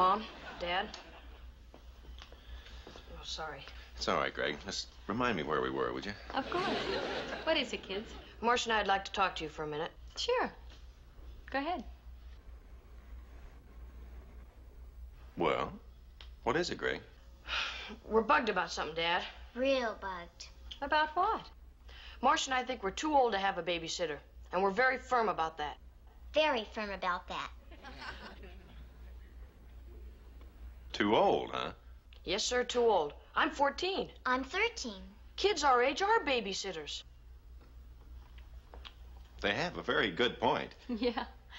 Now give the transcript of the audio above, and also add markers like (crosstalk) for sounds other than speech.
Mom, Dad. Oh, sorry. It's all right, Greg. Just remind me where we were, would you? Of course. What is it, kids? Marsh and I'd like to talk to you for a minute. Sure. Go ahead. Well, what is it, Greg? We're bugged about something, Dad. Real bugged. About what? Marsh and I think we're too old to have a babysitter, and we're very firm about that. Very firm about that. Too old, huh? Yes, sir, too old. I'm 14. I'm 13. Kids our age are babysitters. They have a very good point. (laughs) Yeah.